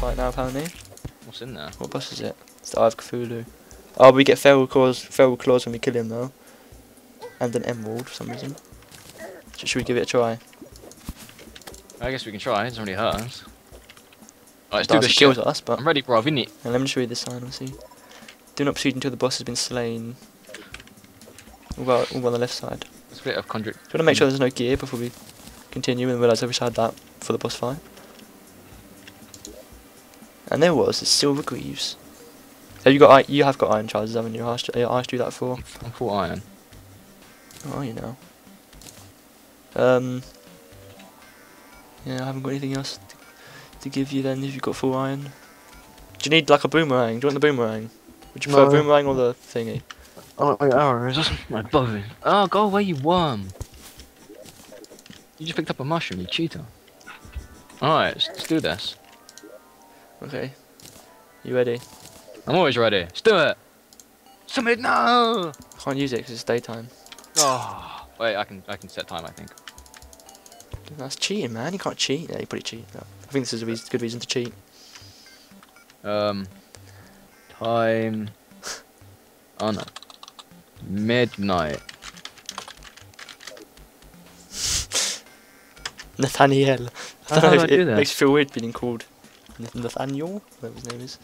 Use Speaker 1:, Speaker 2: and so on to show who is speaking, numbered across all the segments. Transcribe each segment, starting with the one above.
Speaker 1: fight now, apparently.
Speaker 2: What's in there?
Speaker 1: What boss is it? It's the Eye of Cthulhu. Oh, we get feral claws, feral claws when we kill him, though. And an emerald for some reason. Sh- Should we give it a try?
Speaker 2: I guess we can try. It doesn't really hurt us. Alright, let's do this shit.
Speaker 1: us, but
Speaker 2: I'm ready, bro. In it.
Speaker 1: and let me just read this sign. We'll see. Do not proceed until the boss has been slain. All on the left side.
Speaker 2: It's a bit of conjured.
Speaker 1: Do you want to make sure there's no gear before we continue and realise I wish I had that for the boss fight? And there was, the Silver Greaves. Have you got you have got iron charges, haven't you? I asked, I asked you that for.
Speaker 2: I'm full iron.
Speaker 1: Oh, you know. Um. Yeah, I haven't got anything else to, to give you then if you've got full iron. Do you need like a boomerang? Do you want the boomerang? Would you prefer
Speaker 2: No.
Speaker 1: a boomerang or the thingy?
Speaker 2: Oh, my arrows. My bow. Oh, go away, you worm. You just picked up a mushroom, you cheater. Alright, let's do this.
Speaker 1: Okay. You ready?
Speaker 2: I'm always ready. Let's do it. Submit now.
Speaker 1: I can't use it because it's daytime.
Speaker 2: Oh, wait, I can I can set time. I think.
Speaker 1: That's cheating, man. You can't cheat. Yeah, you pretty cheat. No. I think this is a reas good reason to cheat.
Speaker 2: Um, time. Oh no. Midnight.
Speaker 1: Nathaniel. I
Speaker 2: How
Speaker 1: don't know
Speaker 2: do
Speaker 1: if
Speaker 2: I
Speaker 1: it
Speaker 2: do that?
Speaker 1: makes you feel weird being called Nath- Nathaniel, whatever his name is.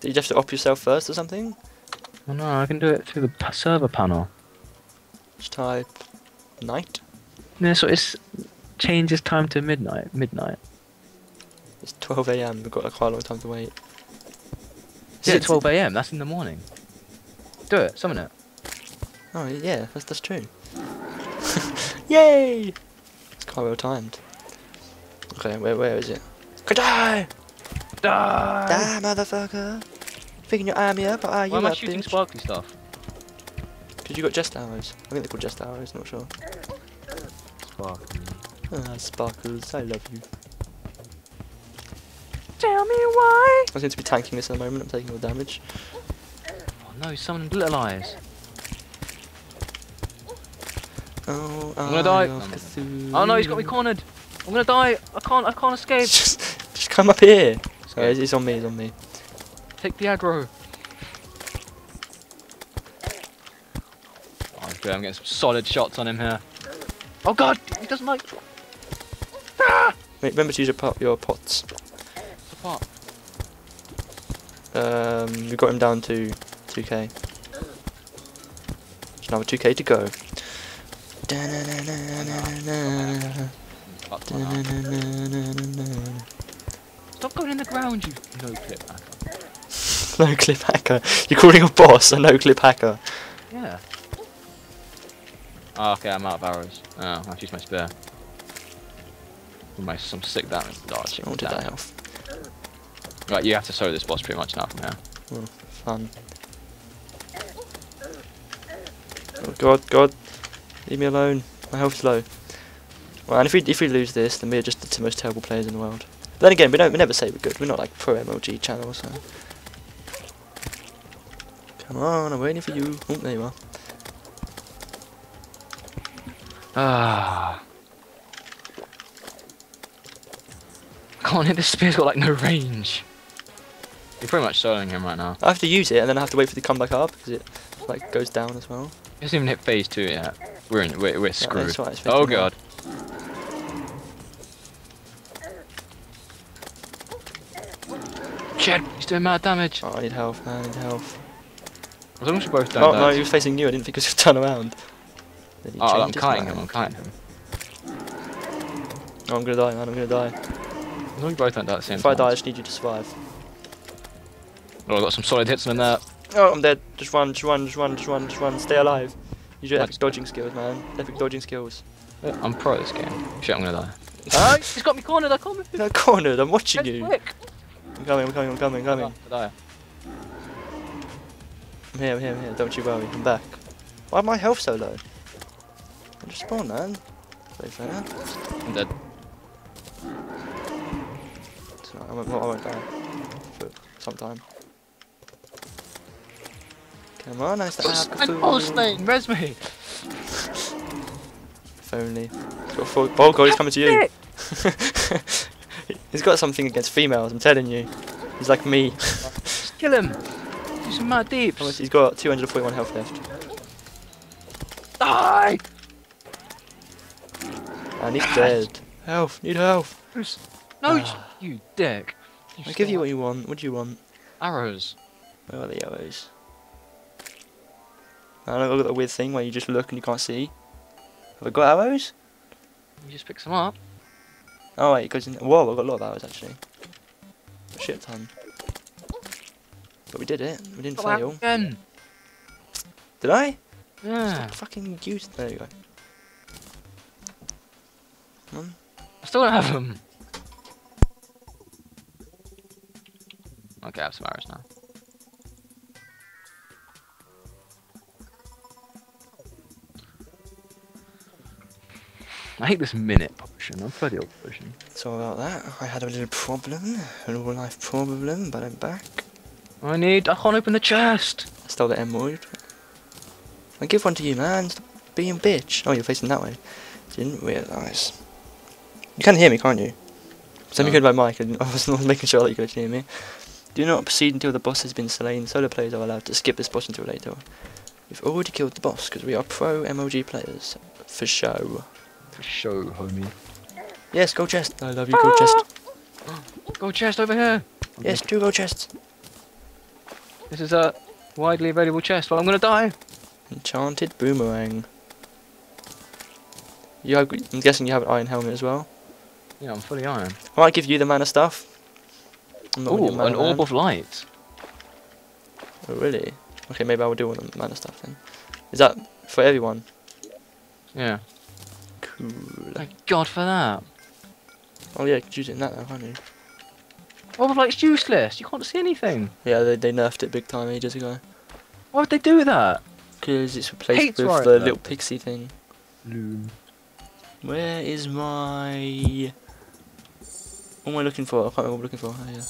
Speaker 1: Did you have to op yourself first or something?
Speaker 2: Oh no, I can do it through the p- server panel.
Speaker 1: Just type night.
Speaker 2: No, so it's changes time to midnight. Midnight.
Speaker 1: It's 12 a.m. We've got like, quite a long time to wait.
Speaker 2: Is it 12 a.m.? That's in the morning. Do it. Summon it.
Speaker 1: Oh yeah, that's that's true. Yay! It's quite well timed. Okay, where where is it? Die!
Speaker 2: Die.
Speaker 1: Die, motherfucker! Picking your army up, are you
Speaker 2: Why am I shooting
Speaker 1: bitch?
Speaker 2: sparkly stuff?
Speaker 1: Because you got jest arrows. I think they're called jest arrows. Not sure.
Speaker 2: Sparkly.
Speaker 1: Ah, sparkles, I love you.
Speaker 2: Tell me why.
Speaker 1: I seem to be tanking this at the moment. I'm taking all damage.
Speaker 2: Oh no, he's summoning little eyes.
Speaker 1: Oh,
Speaker 2: I'm gonna die.
Speaker 1: Eye of Cthulhu.
Speaker 2: Oh no, he's got me cornered. I'm gonna die. I can't. I can't escape.
Speaker 1: just, just come up here.
Speaker 2: Escape.
Speaker 1: Oh, it's, it's on me. It's on me.
Speaker 2: Take the aggro. Oh, good. I'm getting some solid shots on him here. Oh god, he doesn't like. Ah!
Speaker 1: Wait, remember to use your, pot, your pots.
Speaker 2: The part.
Speaker 1: Um, we got him down to 2k. There's another 2k to go.
Speaker 2: To run out.
Speaker 1: Da-na-na-na-na-na.
Speaker 2: Stop going in the ground, you no clip hacker.
Speaker 1: No clip hacker. You're calling a boss a no clip hacker.
Speaker 2: Yeah. Oh, okay, I'm out of arrows. Oh, I have to use my spear. With my some sick damage. Oh, shit,
Speaker 1: did
Speaker 2: damn.
Speaker 1: that health?
Speaker 2: Right, you have to solo this boss pretty much now from here.
Speaker 1: Oh, fun. Oh god, god. Leave me alone. My health's low. Well, and if we if we lose this, then we're just the two most terrible players in the world. But then again, we don't we never say we're good. We're not like pro MLG channel, so. Come on, I'm waiting for you. Oh, there you are.
Speaker 2: Ah. I can't hit this spear's got like no range. You're pretty much soloing him right now.
Speaker 1: I have to use it, and then I have to wait for the comeback come up because it like goes down as well.
Speaker 2: He hasn't even hit phase two yet. We're in. We're, we're screwed.
Speaker 1: that's right,
Speaker 2: oh
Speaker 1: two now.
Speaker 2: Shit! He's doing mad damage.
Speaker 1: Oh, I need health. man, I need health.
Speaker 2: As long as we both don't
Speaker 1: Oh
Speaker 2: die.
Speaker 1: no, he was facing you. I didn't think he was gonna turn around. Then he
Speaker 2: oh, I'm
Speaker 1: changed his
Speaker 2: kiting him. I'm kiting him.
Speaker 1: Oh, I'm gonna die, man. I'm gonna die.
Speaker 2: As long as we both don't die at the same
Speaker 1: If I die, I just need you to survive.
Speaker 2: Oh, I got some solid hits on him there.
Speaker 1: Oh, I'm dead. Just run, just run, just run, just run, just run. Stay alive. Use your
Speaker 2: Right.
Speaker 1: epic dodging skills, man. Epic dodging skills.
Speaker 2: I'm pro at this game. Shit, I'm gonna die. Ah, he's got me cornered. I can't move.
Speaker 1: No, cornered. I'm watching
Speaker 2: Get
Speaker 1: you.
Speaker 2: quick.
Speaker 1: I'm coming. I'm coming. I'm coming. I'm coming.
Speaker 2: I die.
Speaker 1: I'm here. I'm here. I'm here. Don't you worry. I'm back. Why my health so low? I just spawned, man. Very fair.
Speaker 2: I'm dead.
Speaker 1: It's I won't, I won't die for some time. Come on, nice to have
Speaker 2: An boss name. Res me.
Speaker 1: If only. It's got four- Oh god, he's coming to you. He's got something against females, I'm telling you. He's like me.
Speaker 2: Just kill him. Do some mad deeps.
Speaker 1: He's got 241 health left.
Speaker 2: Die.
Speaker 1: And he's dead. Health, need health.
Speaker 2: Bruce. No,
Speaker 1: Ah.
Speaker 2: you dick.
Speaker 1: I'll give you what you want. What do you want?
Speaker 2: arrows.
Speaker 1: Where are the arrows? And I've got a weird thing where you just look and you can't see. Have I got arrows?
Speaker 2: You just pick some up.
Speaker 1: Oh wait, it goes in. Whoa, I've got a lot of arrows actually. A shit ton. But we did it. We didn't fail.
Speaker 2: Again.
Speaker 1: Did I?
Speaker 2: Yeah.
Speaker 1: Fucking use. There you go. Come on.
Speaker 2: I still don't have them. Okay, I have some arrows now. I hate this minute potion. I prefer the old potion.
Speaker 1: So about that, I had a little problem, a real life problem, but I'm back.
Speaker 2: I need. I can't open the chest.
Speaker 1: I stole the emerald. I give one to you, man. Stop being a bitch. Oh, you're facing that way. Didn't realise. You can hear me, can't you? Send me
Speaker 2: No.
Speaker 1: good by mic, and I was not making sure that you could hear me. Do not proceed until the boss has been slain. Solo players are allowed to skip this boss until later. We've already killed the boss because we are pro MLG players. For show.
Speaker 2: For show, homie.
Speaker 1: Yes, gold chest. I love you, gold chest.
Speaker 2: Gold chest over here.
Speaker 1: Yes, two gold chests.
Speaker 2: This is a widely available chest. Well, I'm gonna die.
Speaker 1: Enchanted boomerang. You have, I'm guessing you have an iron helmet as well.
Speaker 2: Yeah, I'm fully iron.
Speaker 1: I might give you the mana stuff.
Speaker 2: Ooh,
Speaker 1: really
Speaker 2: an orb
Speaker 1: man.
Speaker 2: of light.
Speaker 1: Oh, really? Okay, maybe I will do one of the mana stuff then. Is that for everyone?
Speaker 2: Yeah.
Speaker 1: Cool.
Speaker 2: Thank God for that.
Speaker 1: Oh yeah, you oh, could use it in that now, can't you?
Speaker 2: Orb of light's useless. You can't see anything.
Speaker 1: Yeah, they, they nerfed it big time ages ago.
Speaker 2: Why would they do that?
Speaker 1: Because it's replaced
Speaker 2: Hates
Speaker 1: with the little pixie thing.
Speaker 2: Loom.
Speaker 1: Where is my... What am I looking for? I can't remember what I'm looking for. Oh, yeah.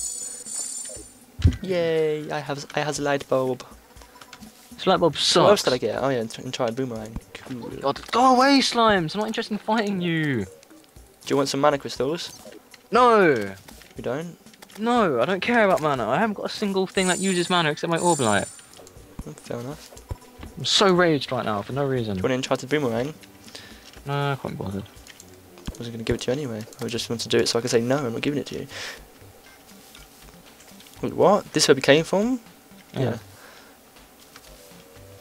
Speaker 1: Yay, I have I has a light bulb.
Speaker 2: This light bulb sucks.
Speaker 1: What else did I get? Oh yeah, and, and try boomerang. Cool.
Speaker 2: God, go away, slimes. I'm not interested in fighting you.
Speaker 1: Do you want some mana crystals?
Speaker 2: No.
Speaker 1: You don't?
Speaker 2: No, I don't care about mana. I haven't got a single thing that uses mana except my orb light.
Speaker 1: Oh, fair enough.
Speaker 2: I'm so raged right now for no reason.
Speaker 1: Do you want an enchanted boomerang?
Speaker 2: No, I can't be bothered.
Speaker 1: I wasn't going to give it to you anyway. I just want to do it so I can say no, I'm not giving it to you. Wait, what? This is where we came from?
Speaker 2: Yeah.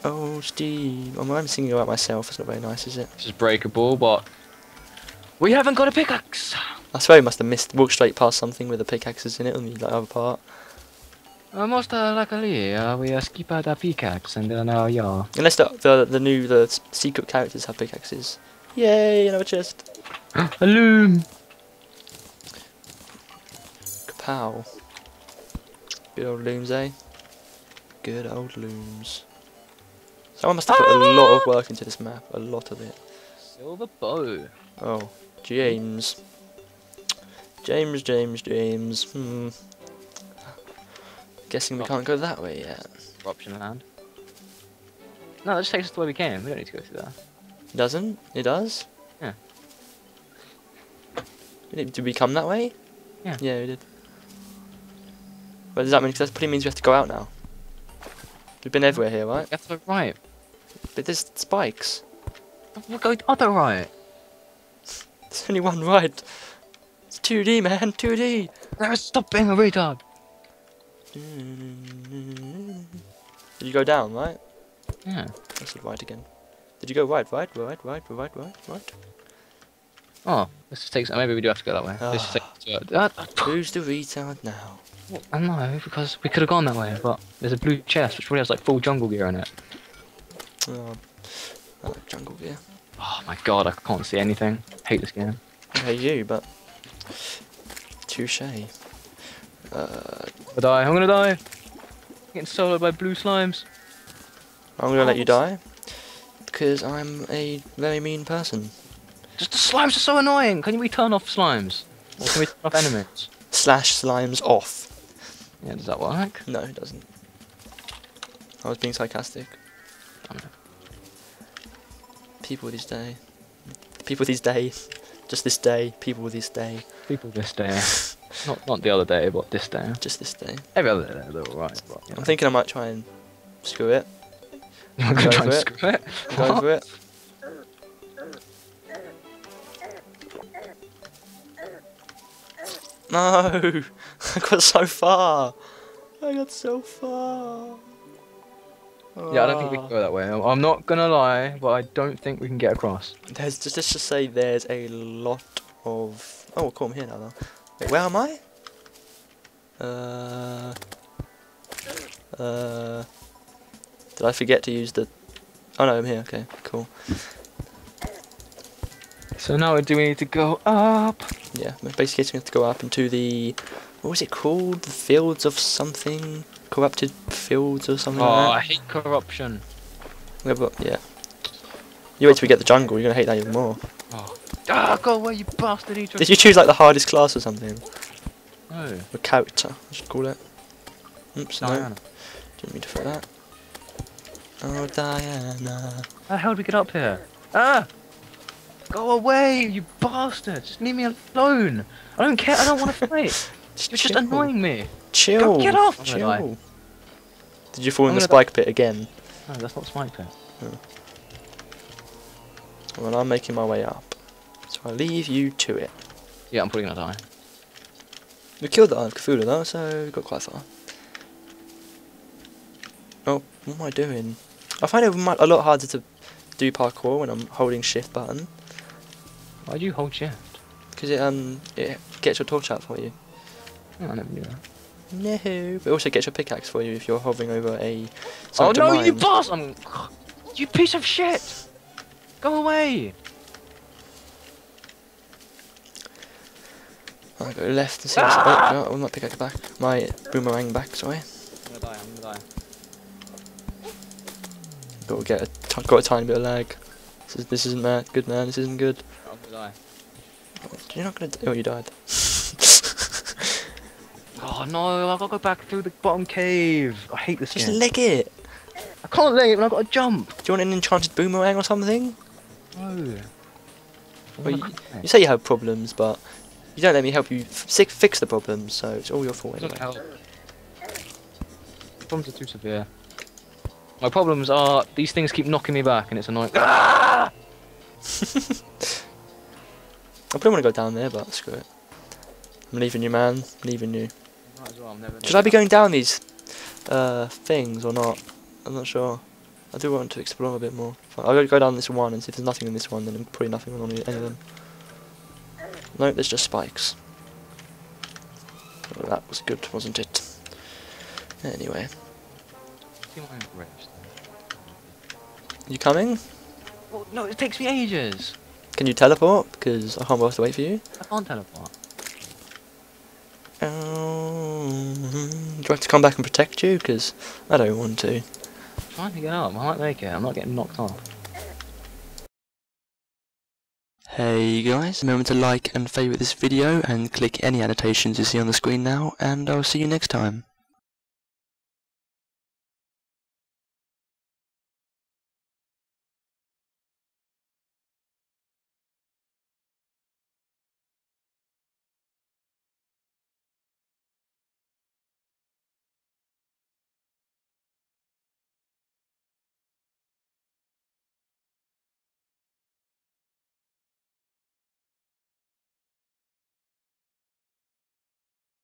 Speaker 1: Oh, Steve. I'm, I'm singing about myself. It's not very nice, is it?
Speaker 2: This is breakable, but we haven't got a pickaxe.
Speaker 1: I swear we must have missed, walked straight past something with the pickaxes in it on the like, other part.
Speaker 2: Uh, most uh, likely, uh, we uh, skip the pickaxe and then uh, yeah.
Speaker 1: Unless the, the, the new, the secret characters have pickaxes. Yay, another chest.
Speaker 2: a loom.
Speaker 1: Kapow. Good old looms, eh? Good old looms. Someone must have put a lot of work into this map. A lot of it.
Speaker 2: Silver bow.
Speaker 1: Oh, James. James, James, James. Hmm. Guessing we can't go that way yet.
Speaker 2: Corruption land. No, that just takes us to way we came. We don't need to go through there.
Speaker 1: Doesn't? It does?
Speaker 2: Yeah.
Speaker 1: Did, did we come that way?
Speaker 2: Yeah.
Speaker 1: Yeah, we did. What does that mean? 'Cause that pretty means we have to go out now. We've been everywhere here, right?
Speaker 2: You have to go right.
Speaker 1: But there's spikes.
Speaker 2: We'll go other right.
Speaker 1: There's only one right. It's 2D, man. 2D.
Speaker 2: There is stop being a retard.
Speaker 1: Did you go down, right?
Speaker 2: Yeah.
Speaker 1: I said right again. Did you go right, right, right, right, right, right, right?
Speaker 2: Oh, this just takes. Maybe we do have to go that way. This just
Speaker 1: Ah.
Speaker 2: takes. Uh,
Speaker 1: Who's the retard now?
Speaker 2: I know because we could have gone that way, but there's a blue chest which probably has like full jungle gear in it.
Speaker 1: Oh, I like jungle gear.
Speaker 2: Oh my god, I can't see anything. Hate this game.
Speaker 1: I hate you, but touche. Uh,
Speaker 2: I die. I'm gonna die. Getting soloed by blue slimes.
Speaker 1: I'm gonna let you die because I'm a very mean person.
Speaker 2: Just the slimes are so annoying. Can we turn off slimes? Or can we turn off enemies?
Speaker 1: Slash slimes off.
Speaker 2: Yeah, does that work?
Speaker 1: No, it doesn't. I was being sarcastic. People these days. People these days. Just this day, people with this day,
Speaker 2: People this day. not not the other day, but this day.
Speaker 1: just this day.
Speaker 2: Every other day they're alright,
Speaker 1: I'm
Speaker 2: know.
Speaker 1: thinking I might try and screw it.
Speaker 2: I'm
Speaker 1: go
Speaker 2: gonna try and
Speaker 1: it.
Speaker 2: screw it.
Speaker 1: Go for it. No, I got so far. I got so far.
Speaker 2: Yeah, I don't think we can go that way. I'm- I'm not gonna lie, but I don't think we can get across.
Speaker 1: There's just let's just say there's a lot of. Oh, cool. I'm here now. Though. Wait, where am I? Uh. Uh. Did I forget to use the? Oh no, I'm here. Okay, cool.
Speaker 2: So now do we need to go up?
Speaker 1: Yeah, basically we have to go up into the. What was it called? The fields of something. Corrupted fields or something
Speaker 2: Oh, I hate corruption.
Speaker 1: Yeah, but- yeah. You wait till we get the jungle. You're gonna hate that even more.
Speaker 2: Oh. Ah, go away, you bastard!
Speaker 1: Did you choose like the hardest class or something?
Speaker 2: No.
Speaker 1: Or character, I should call it. Oops, no.
Speaker 2: Diana.
Speaker 1: Didn't mean to throw that. Oh, Diana.
Speaker 2: How the hell did we get up here? Ah! Go away, you bastard! Just leave me alone! I don't care, I don't want to fight! You're just annoying me!
Speaker 1: Chill.
Speaker 2: Go get off!
Speaker 1: Chill. Did you fall in
Speaker 2: I'm
Speaker 1: the spike pit again?
Speaker 2: No, that's not Spike Pit.
Speaker 1: Well, I'm making my way up. So I'll leave you to it.
Speaker 2: Yeah, I'm probably gonna die.
Speaker 1: We killed the Eye of Cthulhu though, so we got quite far. Oh, what am I doing? I find it a lot harder to do parkour when I'm holding shift button.
Speaker 2: Why do you hold shift?
Speaker 1: Because it, um, it gets your torch out for you.
Speaker 2: I never knew that.
Speaker 1: No, but it also gets your pickaxe for you if you're hovering over a.
Speaker 2: Oh no,
Speaker 1: to
Speaker 2: you
Speaker 1: mine.
Speaker 2: bastard! I'm- You piece of shit! Go away!
Speaker 1: I go left and see what's
Speaker 2: Ah!
Speaker 1: oh, no, my pickaxe back. My boomerang back, sorry.
Speaker 2: I'm gonna die, I'm gonna die.
Speaker 1: Got to get a t- got a tiny bit of lag. This, is, this isn't man, good, man. This isn't good.
Speaker 2: I'm gonna die.
Speaker 1: You're not gonna. D- oh, you died.
Speaker 2: Oh no, I've gotta go back through the bottom cave. I hate this
Speaker 1: Just
Speaker 2: game.
Speaker 1: leg it.
Speaker 2: I can't leg it when I've got to jump.
Speaker 1: Do you want an enchanted boomerang or something?
Speaker 2: No.
Speaker 1: Well, you, you say you have problems, but you don't let me help you f- fix the problems, so it's all your fault
Speaker 2: doesn't
Speaker 1: anyway.
Speaker 2: help. Problems are too severe. My problems are these things keep knocking me back and it's annoying. Ah!
Speaker 1: I probably want to go down there, but screw it. I'm leaving you, man. I'm leaving you.
Speaker 2: Well,
Speaker 1: Should I be going down these uh, things or not? I'm not sure. I do want to explore a bit more. I'll go- go down this one and see if there's nothing in this one, then probably nothing on any of them. No, there's just spikes. Well, that was good, wasn't it? Anyway,
Speaker 2: See my own graves.
Speaker 1: you coming?
Speaker 2: Well, no, it takes me ages.
Speaker 1: Can you teleport? Because I can't bother to wait for you.
Speaker 2: I can't teleport.
Speaker 1: Um, do I have to come back and protect you? Because I don't want to.
Speaker 2: I'm trying to get up. I might make it. I'm not getting knocked off.
Speaker 1: Hey guys, remember to like and favourite this video and click any annotations you see on the screen now, and I'll see you next time.